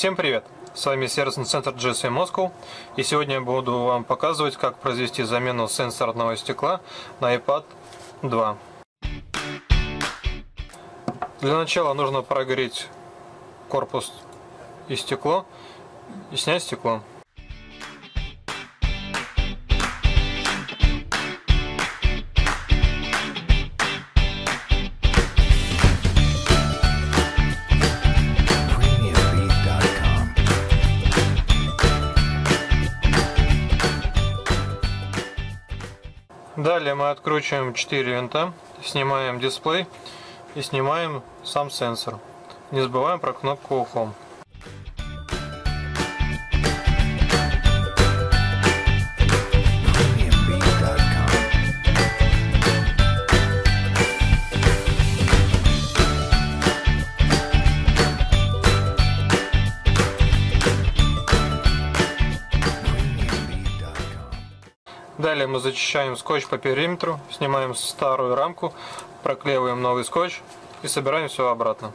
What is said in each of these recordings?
Всем привет! С вами сервисный центр GSM Moscow и сегодня я буду вам показывать, как произвести замену сенсорного стекла на iPad 2. Для начала нужно прогреть корпус и стекло и снять стекло. Далее мы откручиваем 4 винта, снимаем дисплей и снимаем сам сенсор. Не забываем про кнопку Home. Далее мы зачищаем скотч по периметру, снимаем старую рамку, проклеиваем новый скотч и собираем все обратно.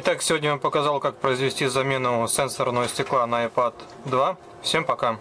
Итак, сегодня я вам показал, как произвести замену сенсорного стекла на iPad 2. Всем пока!